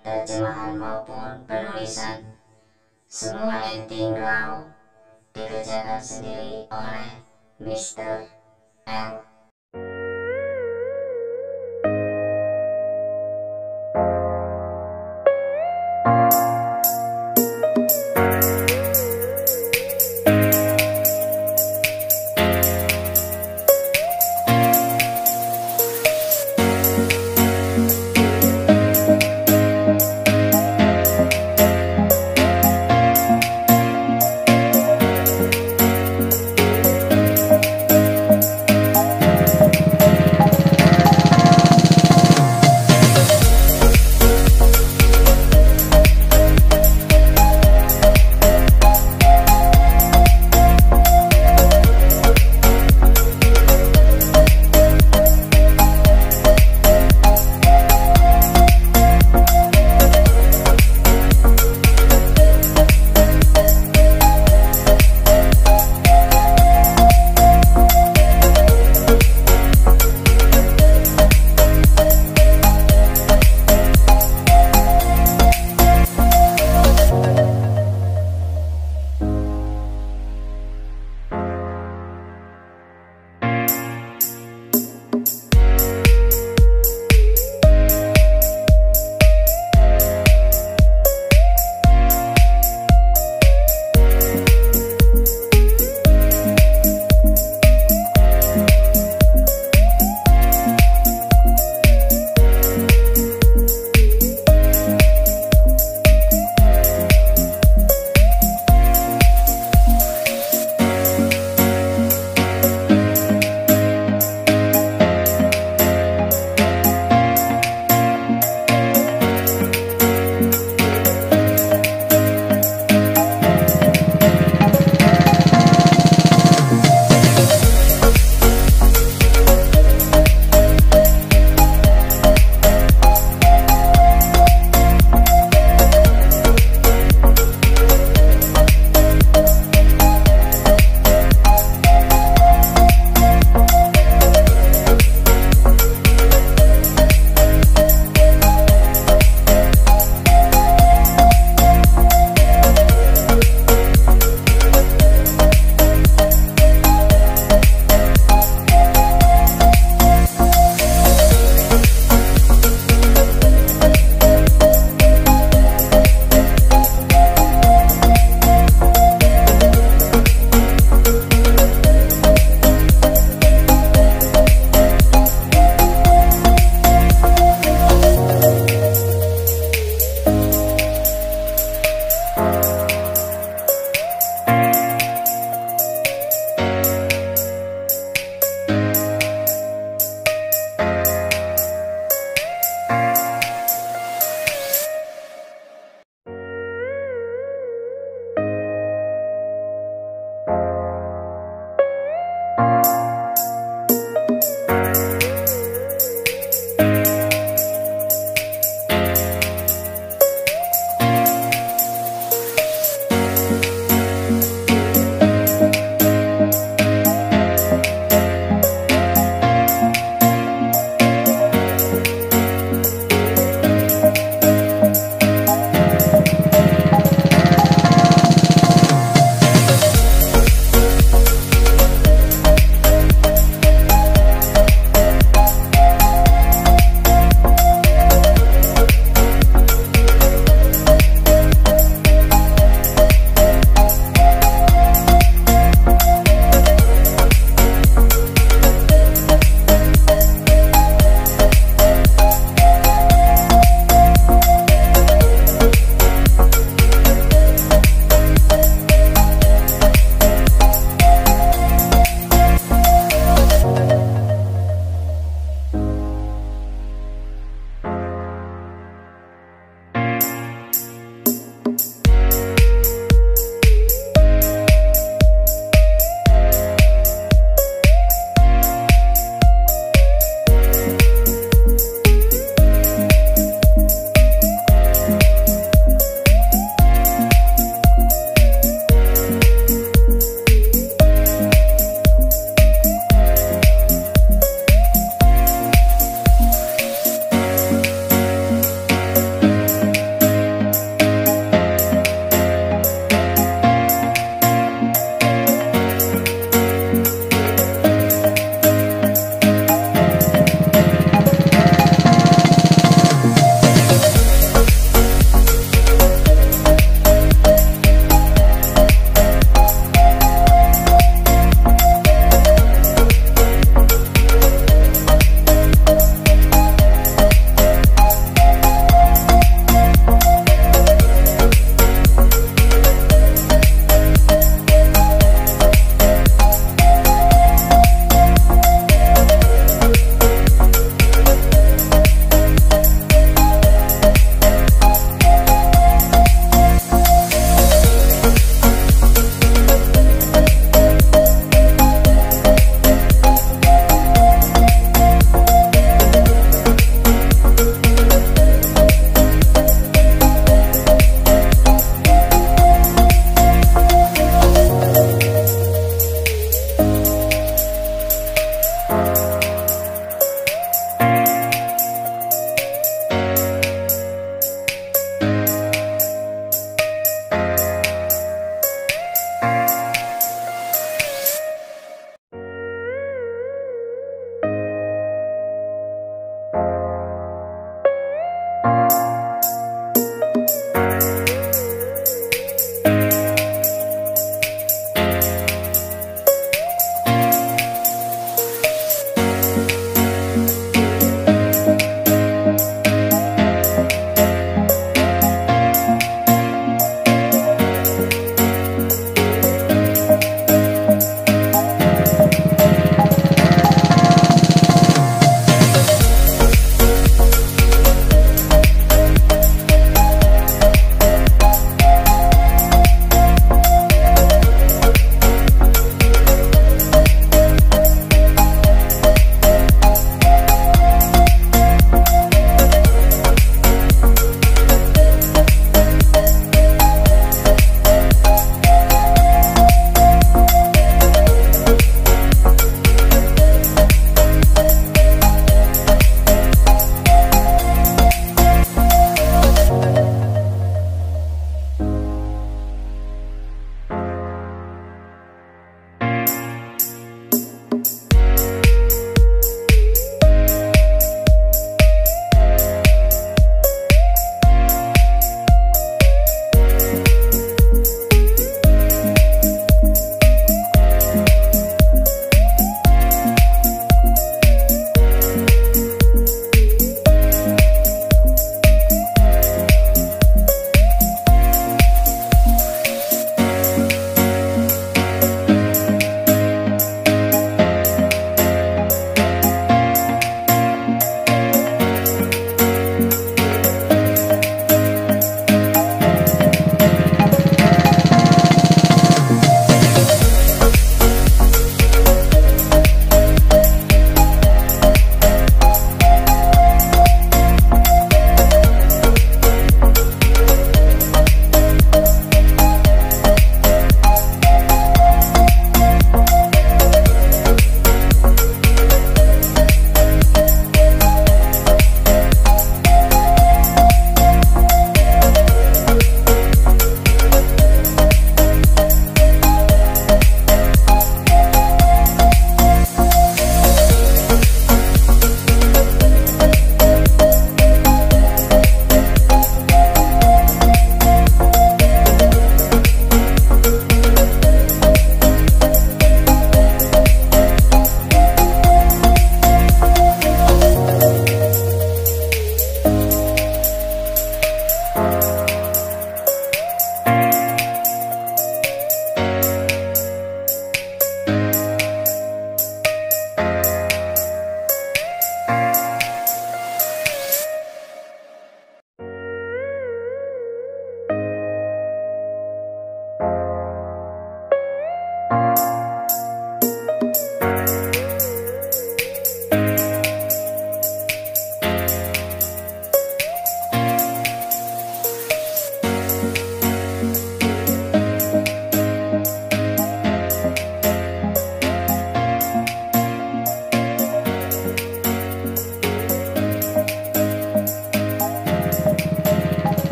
terjemahan maupun penulisan. Semua editing raw dikerjakan sendiri oleh Mr. L.